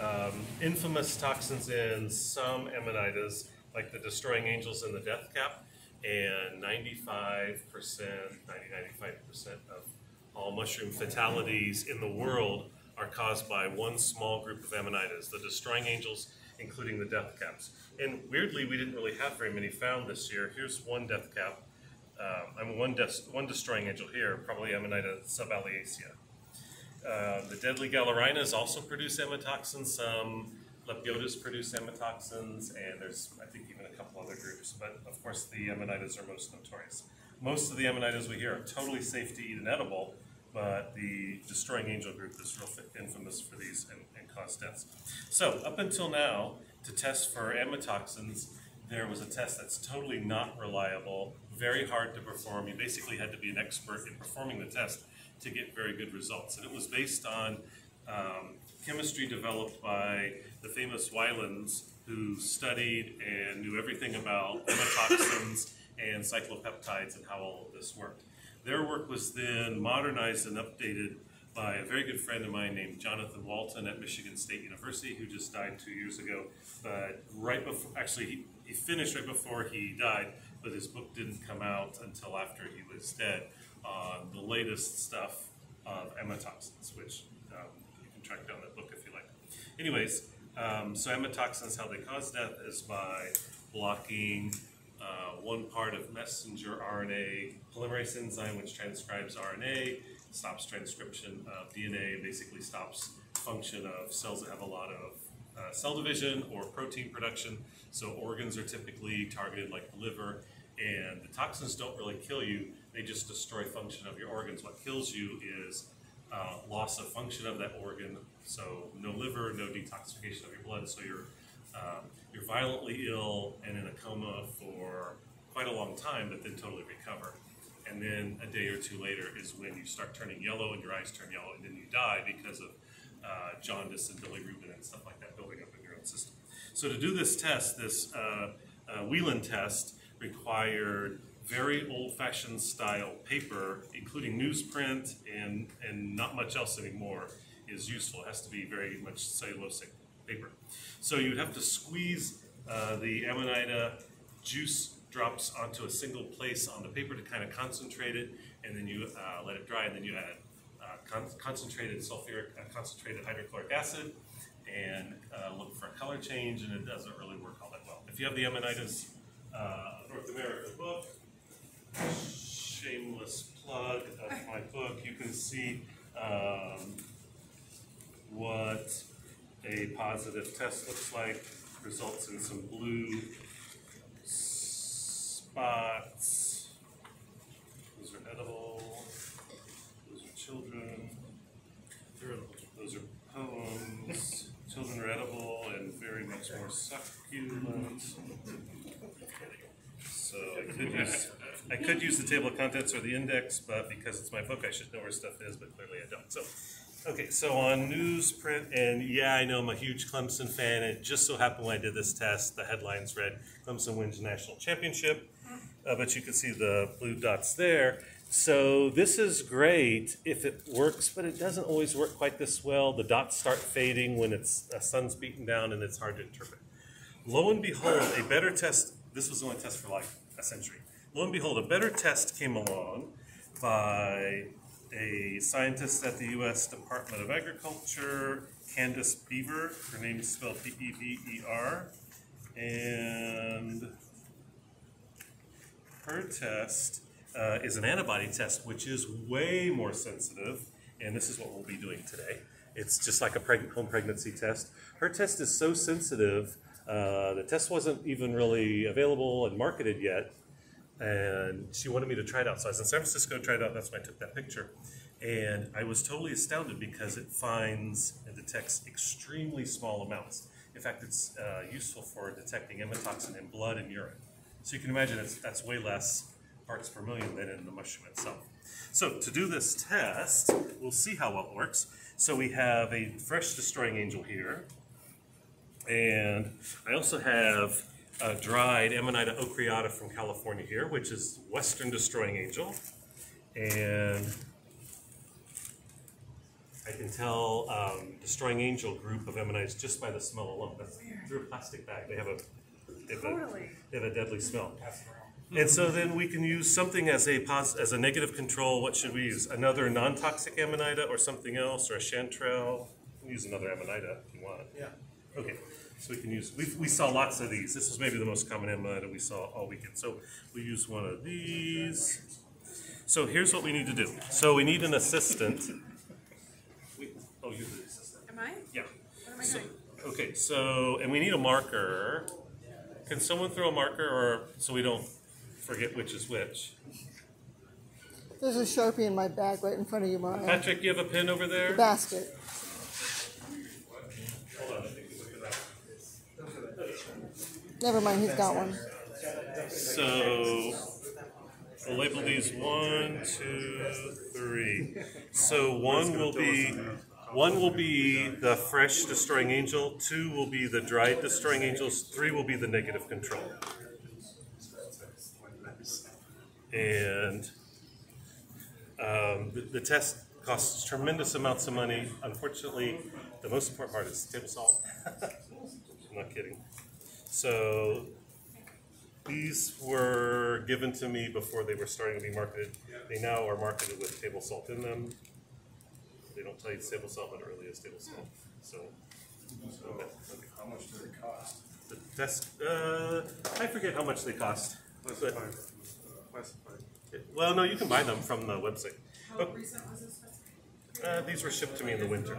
um, infamous toxins in some amanitas, like the destroying angels and the death cap, and 95%, 90, 95% of all mushroom fatalities in the world are caused by one small group of amanitas, the destroying angels, including the death caps. And weirdly, we didn't really have very many found this year. Here's one death cap. Um, I'm one, one destroying angel here, probably Amanita suballiacea. Uh, the deadly galerinas also produce amatoxins. Some lepiotas produce amatoxins, and there's, I think, even a couple other groups. But of course, the amanitas are most notorious. Most of the amanitas we hear are totally safe to eat and edible, but the destroying angel group is real infamous for these and, and cause deaths. So, up until now, to test for amatoxins, there was a test that's totally not reliable, very hard to perform. You basically had to be an expert in performing the test to get very good results. And it was based on um, chemistry developed by the famous Wielands, who studied and knew everything about amatoxins and cyclopeptides and how all of this worked. Their work was then modernized and updated by a very good friend of mine named Jonathan Walton at Michigan State University, who just died two years ago. But right before, actually, he, he finished right before he died, but his book didn't come out until after he was dead on the latest stuff of amatoxins, which um, you can track down that book if you like. Anyways, um, so amatoxins, how they cause death is by blocking uh, one part of messenger RNA polymerase enzyme, which transcribes RNA, stops transcription of DNA, basically stops function of cells that have a lot of uh, cell division or protein production. So organs are typically targeted like the liver, and the toxins don't really kill you, they just destroy function of your organs. What kills you is uh, loss of function of that organ. So no liver, no detoxification of your blood. So you're um, you're violently ill and in a coma for quite a long time, but then totally recover. And then a day or two later is when you start turning yellow and your eyes turn yellow, and then you die because of uh, jaundice and bilirubin and stuff like that building up in your own system. So to do this test, this uh, uh, Wieland test required very old-fashioned style paper, including newsprint and, and not much else anymore, is useful. It has to be very much cellulosic paper. So you'd have to squeeze uh, the Amanita juice drops onto a single place on the paper to kind of concentrate it, and then you uh, let it dry, and then you add uh, con concentrated sulfuric, uh, concentrated hydrochloric acid, and uh, look for a color change, and it doesn't really work all that well. If you have the Amanitas uh, North America book, shameless plug of my book. You can see um, what a positive test looks like. Results in some blue spots. Those are edible. Those are children. Those are poems. Children are edible and very much more succulent. So could I could use the table of contents or the index, but because it's my book, I should know where stuff is, but clearly I don't. So, okay, so on newsprint, and yeah, I know I'm a huge Clemson fan. It just so happened when I did this test, the headlines read Clemson wins national championship, uh, but you can see the blue dots there. So this is great if it works, but it doesn't always work quite this well. The dots start fading when it's uh, sun's beaten down and it's hard to interpret. Lo and behold, a better test, this was the only test for like a century lo and behold, a better test came along by a scientist at the U.S. Department of Agriculture, Candace Bever. Her name is spelled B-E-V-E-R. And her test uh, is an antibody test, which is way more sensitive. And this is what we'll be doing today. It's just like a preg home pregnancy test. Her test is so sensitive, uh, the test wasn't even really available and marketed yet and she wanted me to try it out. So I was in San Francisco, tried it out. That's why I took that picture. And I was totally astounded because it finds and detects extremely small amounts. In fact, it's uh, useful for detecting amatoxin in blood and urine. So you can imagine that's way less parts per million than in the mushroom itself. So to do this test, we'll see how well it works. So we have a fresh destroying angel here. And I also have uh, dried Amanita ocreata from California here, which is western destroying angel. And I can tell um, Destroying Angel group of Amanitas just by the smell alone. That's through a plastic bag. They have a they have, Totally. a, they have a deadly smell. And so then we can use something as a pos- as a negative control. What should we use? Another non-toxic Amanita or something else, or a chanterelle? We can use another Amanita if you want. Yeah. Okay, so we can use, we, we saw lots of these. This was maybe the most common Amanita we saw all weekend. So we use one of these. So here's what we need to do. So we need an assistant. We, oh, you're the assistant. Am I? Yeah. What am I So, doing? okay, so, and we need a marker. Can someone throw a marker or, so we don't forget which is which? There's a Sharpie in my bag right in front of you, Mariah. Patrick, you have a pin over there? The basket. Hold on, I think we looked it up. Never mind, he's got one. So we'll label these one, two, three. So one will be one will be the fresh destroying angel, two will be the dried destroying angels, three will be the negative control. And um, the, the test costs tremendous amounts of money. Unfortunately, the most important part is table salt. I'm not kidding. So these were given to me before they were starting to be marketed. They now are marketed with table salt in them. They don't tell you it's table salt, but it really is table salt. So, okay. How much does it cost? The test, uh, I forget how much they cost. But, Classified. Classified. well, no, you can buy them from the website. How recent was this? Uh, these were shipped to me in the winter.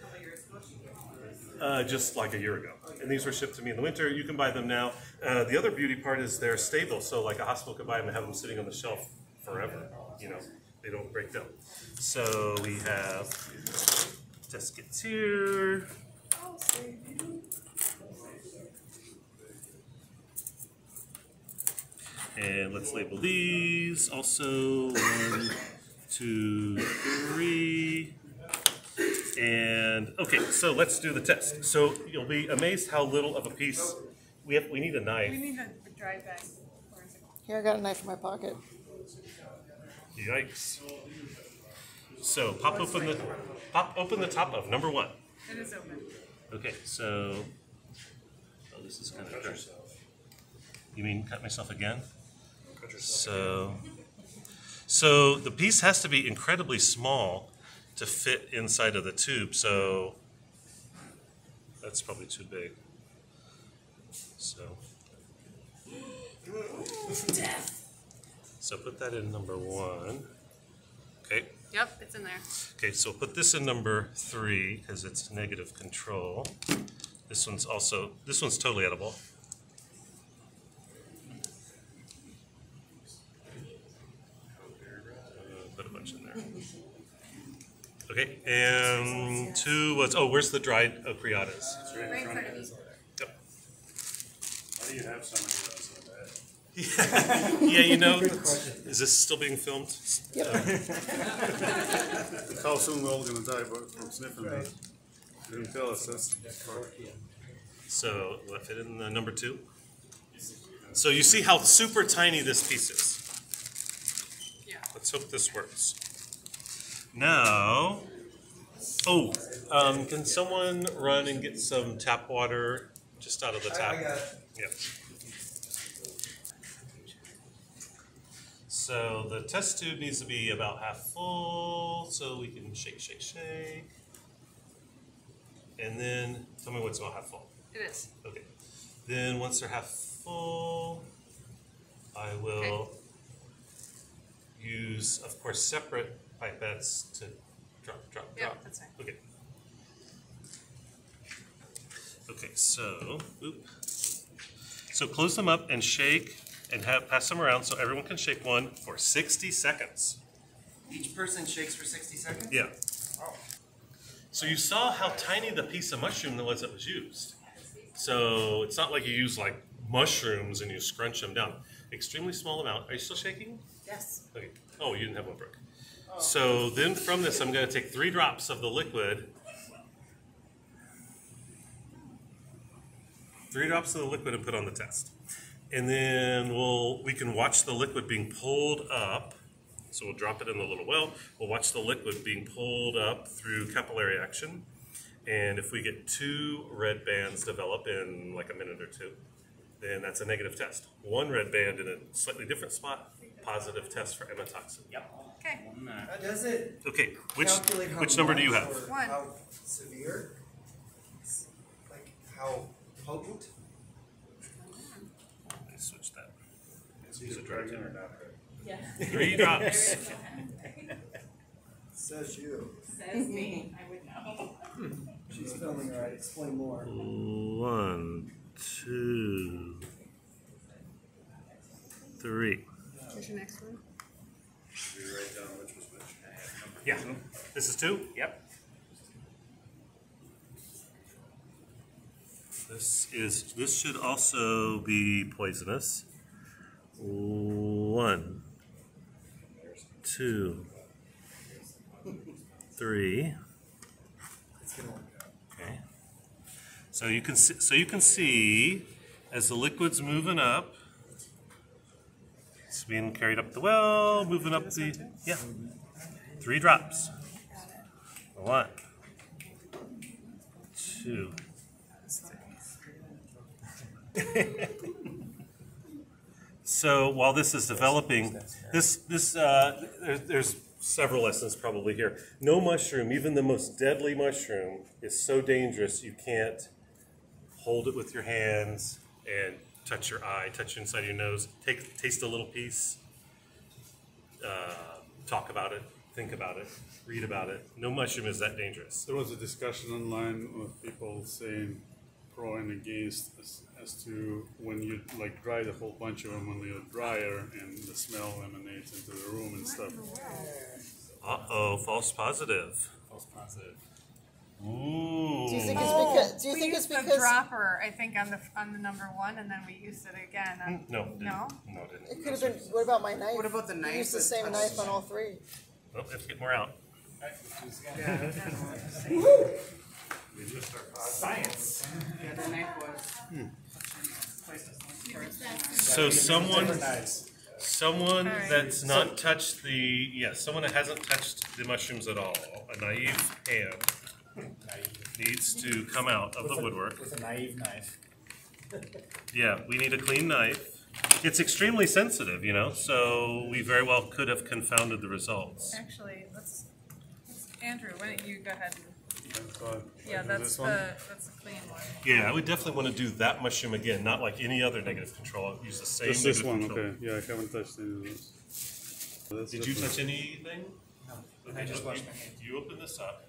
Couple years ago. Uh, just like a year ago. And these were shipped to me in the winter. You can buy them now. Uh, the other beauty part is they're stable. So, like a hospital could buy them and have them sitting on the shelf forever. You know, they don't break down. So, we have test kits here. And let's label these. Also, one, two, three. And okay, so let's do the test. So you'll be amazed how little of a piece we have. We need a knife. We knife. need a a dry bag. Where is it? Here, I got a knife in my pocket. Yikes! So pop open the pop open the top of number one. It is open. Okay, so oh, this is kind of dark. You mean cut myself again? Cut So, so the piece has to be incredibly small to fit inside of the tube. So that's probably too big. So, so put that in number one. Okay. Yep, it's in there. Okay, so put this in number three because it's negative control. This one's also, this one's totally edible. Uh, Put a bunch in there. Okay, and two was, oh, where's the dried ocreatas? Right in front of you. Yep. Why do you have so many of those in the bag? Yeah, you know, is this still being filmed? Yeah. Oh. How soon we're all gonna die but from sniffing those? You didn't tell us, that's. So, will that fit in the number two? So you see how super tiny this piece is. Yeah. Let's hope this works. Now, oh, um, can someone run and get some tap water just out of the tap? Yep. So the test tube needs to be about half full, so we can shake, shake, shake. And then, tell me what's about half full. It is. Okay. Then once they're half full, I will use, of course, separate pipettes to drop, drop, Yep, drop. that's fine. Okay. Okay, so, oop. So close them up and shake and have, pass them around so everyone can shake one for 60 seconds. Each person shakes for 60 seconds? Yeah. Oh. So you saw how tiny the piece of mushroom that was that was used. So it's not like you use like mushrooms and you scrunch them down. Extremely small amount. Are you still shaking? Yes. Okay. Oh, you didn't have one brick. So then from this, I'm going to take three drops of the liquid. Three drops of the liquid and put on the test. And then we'll we can watch the liquid being pulled up So we'll drop it in the little well. We'll watch the liquid being pulled up through capillary action. And if we get two red bands develop in like a minute or two, then that's a negative test. One red band in a slightly different spot, positive test for amatoxin. Okay, How does it Okay, which calculate how which number do you much have? or One. How severe? Like how potent? Let me switch that. Is it pregnant or not pregnant? Three drops. Says you. Says me, I would know. Hmm. She's filming, all right, explain more. One, two, three. Here's your next one. Did you write down which was which? Yeah. This is two? Yep. This is, this should also be poisonous. One, two, three. It's gonna work out. Okay. So you can see, so you can see as the liquid's moving up, it's being carried up the well, moving up the yeah. Three drops. One, two. so while this is developing, this this uh, there, there's several lessons probably here. No mushroom, even the most deadly mushroom, is so dangerous you can't hold it with your hands and touch your eye, touch inside of your nose, take taste a little piece, uh, talk about it, think about it, read about it. No mushroom is that dangerous. There was a discussion online with people saying pro and against as, as to when you like dry the whole bunch of them on the dryer and the smell emanates into the room and stuff. Uh oh, false positive. False positive. Ooh. Do you think it's oh, because? Do you We think it's used the because? dropper, I think, on the, on the number one, and then we used it again on. Mm, no. didn't. No? No, it didn't. It could have been. What about my knife? What about the knife? We knife used the same touches knife on all three. Oh, let's get more out. Science. Yeah, the knife was. So someone, someone Alright. that's not touched the, yeah, someone that hasn't touched the mushrooms at all, a naive hand, needs to come out of the woodwork. With a naive knife. Yeah, we need a clean knife. It's extremely sensitive, you know, so we very well could have confounded the results. Actually, let's, let's- Andrew, why don't you go ahead and, yeah, that's this the, that's the clean one. Yeah, I would definitely want to do that mushroom again, not like any other negative control. I'll use the same Just this negative one, control. okay. Yeah, I haven't touched any of those. That's Did you different. touch anything? No, Okay, I just you- washed my hands. You open this up.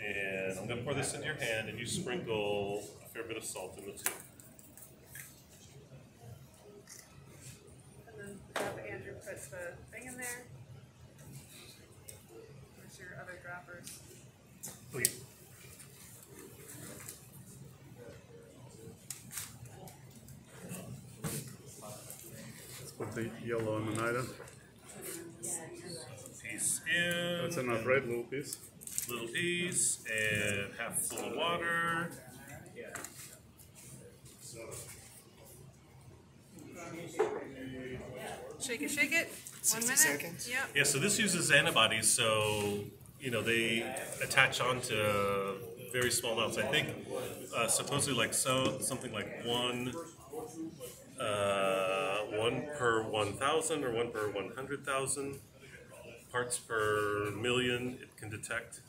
And I'm gonna pour this into your hand and you sprinkle a fair bit of salt in the tube. And then have Andrew put the thing in there. Where's your other droppers? Oh, yeah. Let's put the yellow Amanita. Piece in. That's enough, right? Little piece. Little piece and half full of water. Shake it, shake it. One minute. seconds? Yep. Yeah, so this uses antibodies, so, you know, they attach onto very small amounts. I think uh, supposedly like so, something like one, uh, one per 1,000 or one per 100,000 parts per million it can detect.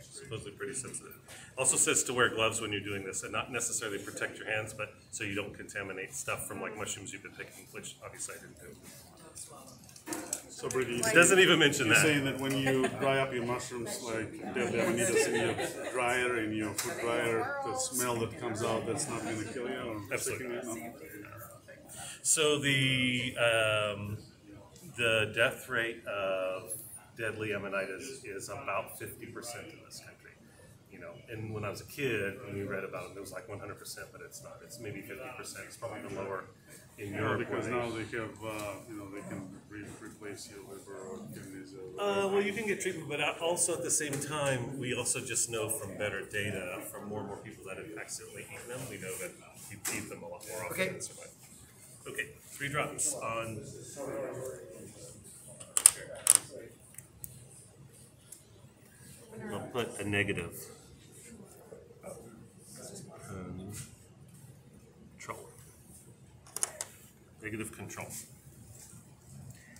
Supposedly pretty sensitive. Also says to wear gloves when you're doing this and not necessarily protect your hands, but so you don't contaminate stuff from like mushrooms you've been picking, which obviously I didn't do. So you It doesn't even mention You're that. saying that when you dry up your mushrooms, like deadly amanitas in your dryer, in your food dryer, the smell that comes out, that's not gonna kill you or Absolutely you? No? So the um, the death rate of deadly amanitas is about fifty percent in this country. You know, and when I was a kid, when we read about it, it was like one hundred percent, but it's not. It's maybe fifty percent. It's probably even lower in Yeah, Europe. because now they- they have, uh, you know, they can re- replace your liver or kidneys or. Uh, well, you can get treatment, but also at the same time, we also just know from better data from more and more people that have accidentally eaten them, we know that you eat them a lot more often Okay. and survive. Okay, three drops on. I'll put a negative. Um, Control. Negative control.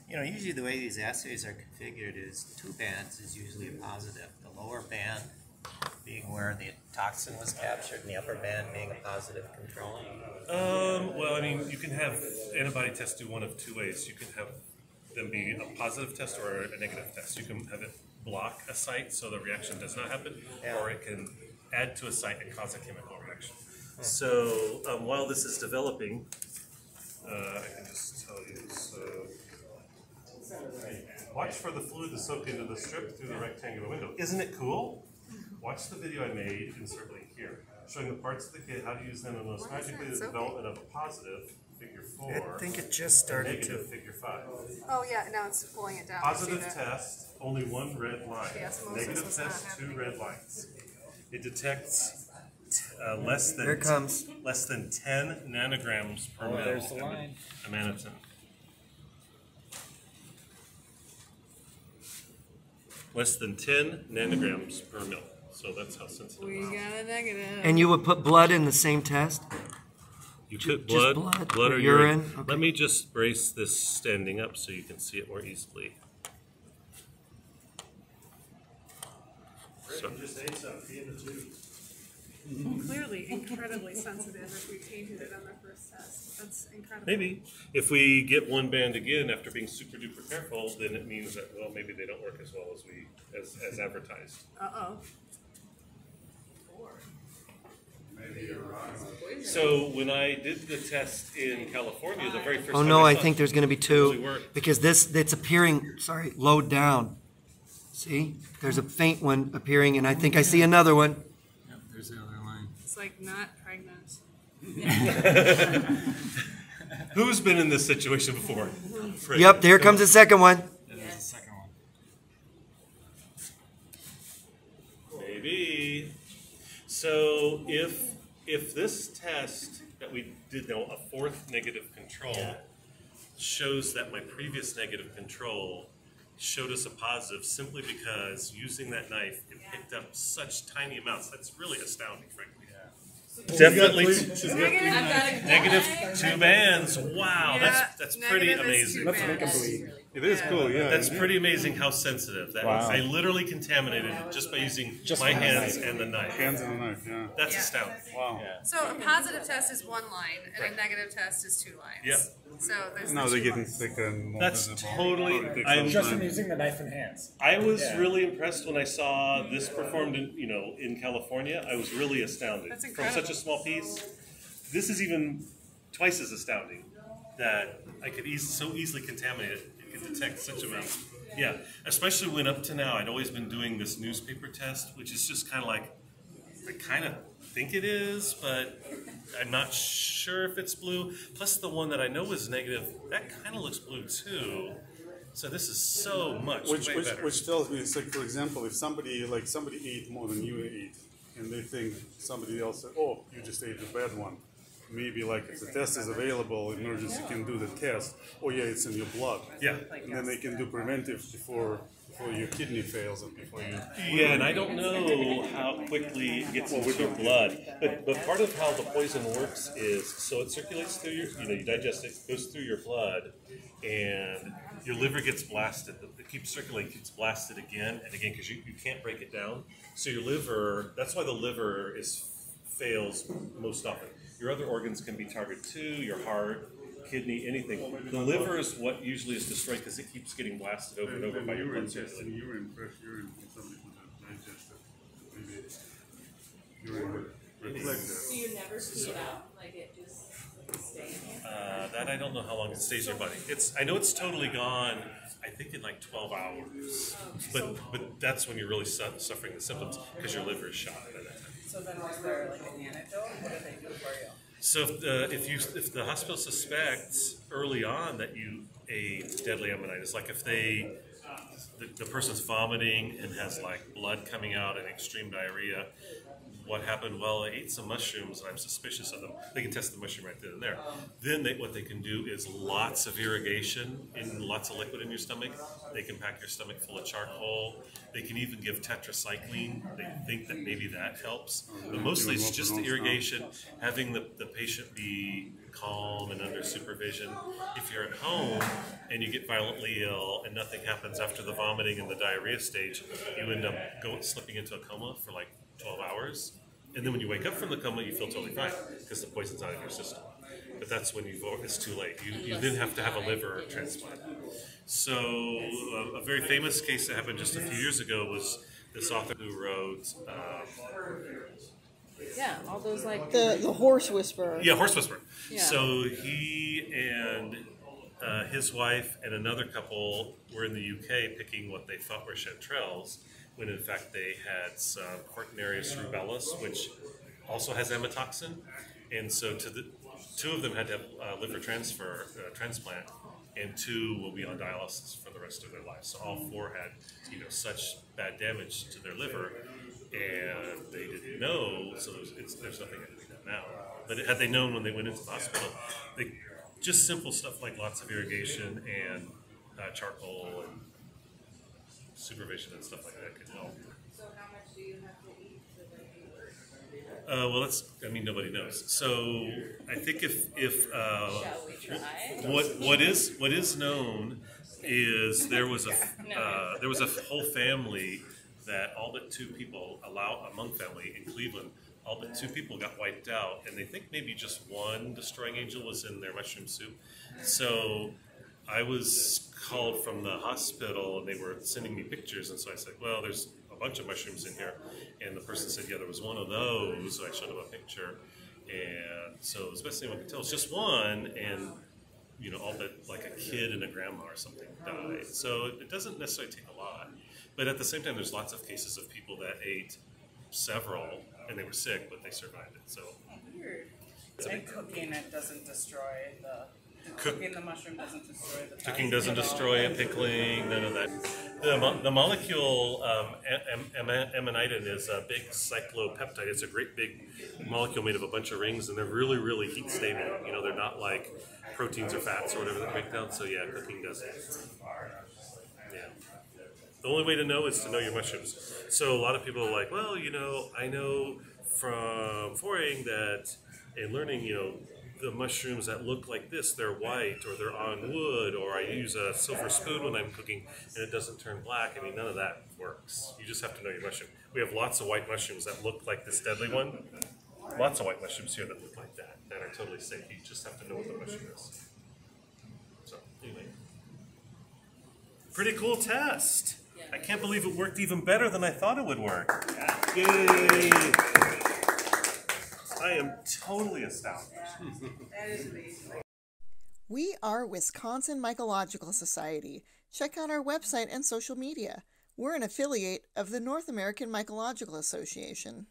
You know, usually the way these assays are configured is two bands is usually a positive. The lower band being where the toxin was captured and the upper band being a positive control. Um, well, I mean, you can have antibody tests do one of two ways. You can have them be a positive test or a negative test. You can have it block a site so the reaction does not happen, or it can add to a site and cause a chemical reaction. So um, while this is developing, uh, I can just tell you. So watch for the fluid to soak into the strip through the rectangular window. Isn't it cool? Watch the video I made, insert link here, showing the parts of the kit, how to use them, and most Why magically the soaking? development of a positive, figure four. I think it just and started negative, to. figure five. Oh, yeah, now it's pulling it down. I see Positive that. test, only one red line. The osmosis Negative was not test, two happening. red lines. It detects uh, less than Here it comes. less than ten nanograms per mil. there's the of line. Amanitin. Less than ten nanograms per mil. So that's how sensitive. We it is. got a negative. And you would put blood in the same test? You Ju- put just blood, blood or or urine. urine? Okay. Let me just brace this standing up so you can see it more easily. So, Clearly incredibly sensitive if we tainted it on the first test. That's incredible. maybe if we get one band again after being super duper careful, then it means that well maybe they don't work as well as we as, as advertised. Uh-oh. So when I did the test in California, the very first Oh time no, I saw think there's gonna be two, because this, it's appearing, sorry, low down. See, there's a faint one appearing, and I think I see another one. Yep, there's the other line. It's like not pregnant. Who's been in this situation before? Fred. Yep, there comes the second one. Yeah, the second one. Maybe. So if if this test that we did now a fourth negative control shows that my previous negative control showed us a positive simply because using that knife it picked up such tiny amounts. That's really astounding, frankly. yeah. Definitely negative two bands. Wow, Yeah, that's that's pretty negative is amazing. Let's make 'em bands. Bleed. It is cool, yeah. That's pretty amazing how sensitive that Wow. I literally contaminated it just by using Just my hands knife. and the knife. Hands and the knife, yeah. That's Yeah. astounding. Wow. So a positive test is one line and Right. a negative test is two lines. Yep. So there's Now the they're getting lines. thicker and more That's totally- I'm- Just time. from using the knife and hands. I was Yeah. really impressed when I saw this performed in you know in California. I was really astounded That's from such a small piece. This is even twice as astounding that I could eas- so easily contaminate it. Could detect such amounts. Yeah, especially when up to now I'd always been doing this newspaper test, which is just kind of like I kind of think it is, but I'm not sure if it's blue. Plus, the one that I know is negative, that kind of looks blue too. So this is so much Which, which, which tells me, it's like, for example, if somebody, like, somebody ate more than you ate, and they think somebody else said, oh, you just ate the bad one. Maybe like if the test is available, emergency can do the test. Oh yeah, it's in your blood. yeah. And then they can do preventive before before your kidney fails and before you. Yeah, and I don't know how quickly it gets into your blood, but but part of how the poison works is so it circulates through your, you know, you digest it, goes through your blood, and your liver gets blasted. It keeps circulating, gets blasted again and again because you, you can't break it down. So your liver, that's why the liver is fails most often. Your other organs can be targeted too, your heart, kidney, anything. The liver is what usually is destroyed because it keeps getting blasted over and over by your blood urine test, circulation. and urine, fresh urine from somebody who has digested. Maybe urine would reflect that. Do you never see it out? Like it just stays? Uh, that I don't know how long it stays in your body. It's I know it's totally gone. I think in like twelve hours, but but that's when you're really su- suffering the symptoms because your liver is shot by that time. So then was there like an antidote? What did they do for you? So if the if you if the hospital suspects early on that you a deadly amanitas, like if they the, the person's vomiting and has like blood coming out and extreme diarrhea. What happened? Well, I ate some mushrooms and I'm suspicious of them. They can test the mushroom right then and there. Then they, what they can do is lots of irrigation in lots of liquid in your stomach. They can pack your stomach full of charcoal. They can even give tetracycline. They think that maybe that helps. But mostly it's just the irrigation, having the, the patient be calm and under supervision. If you're at home and you get violently ill and nothing happens after the vomiting and the diarrhea stage, you end up going slipping into a coma for like 12 hours. And then when you wake up from the coma, you feel totally fine because the poison's out of your system. But that's when you've, it's too late. You, you then have to have a liver transplant. So, a, a very famous case that happened just a few years ago was this author who wrote um, Yeah, all those like. The the horse whisperer. Yeah, horse whisperer. Yeah. So he and uh, his wife and another couple were in the UK picking what they thought were chanterelles, when in fact they had some rubellus, which also has amatoxin. And so to the two of them had to have uh, liver transfer uh, transplant, and two will be on dialysis for the rest of their lives. So all four had you know such bad damage to their liver, and they didn't know. So there's, it's, there's nothing that can be done now. But had they known when they went into the hospital, they just simple stuff like lots of irrigation and uh, charcoal and supervision and stuff like that could help. So how much do you have to eat to make it work? Uh, well, that's I mean nobody knows. So I think if if uh, Shall we try? what what is what is known is there was a uh, there was a whole family that all but two people allow a Hmong family in Cleveland. All but two people got wiped out, and they think maybe just one destroying angel was in their mushroom soup. So I was called from the hospital, and they were sending me pictures, and so I said, "Well, there's a bunch of mushrooms in here," and the person said, "Yeah, there was one of those." So I showed them a picture, and so the best we could tell is just one, and you know, all but like a kid and a grandma or something died. So it doesn't necessarily take a lot. But at the same time, there's lots of cases of people that ate several and they were sick, but they survived it. So Weird. it's And it doesn't destroy the. Cook- Cooking the mushroom doesn't destroy the. cooking doesn't destroy it, pickling, none of that. The, mo- the molecule um, am- am- amanitin is a big cyclopeptide. It's a great big molecule made of a bunch of rings, and they're really, really heat stable. You know, they're not like proteins or fats or whatever that break down. So yeah, cooking does it. Yeah. The only way to know is to know your mushrooms. So a lot of people are like, well, you know, I know from foraying that and learning, you know, the mushrooms that look like this, they're white or they're on wood, or I use a silver spoon when I'm cooking and it doesn't turn black. I mean, none of that works. You just have to know your mushroom. We have lots of white mushrooms that look like this deadly one. Lots of white mushrooms here that look like that, that are totally safe. You just have to know what the mushroom is. So, anyway. Pretty cool test. I can't believe it worked even better than I thought it would work. Yay! I am totally astounded. That is amazing. We are Wisconsin Mycological Society. Check out our website and social media. We're an affiliate of the North American Mycological Association.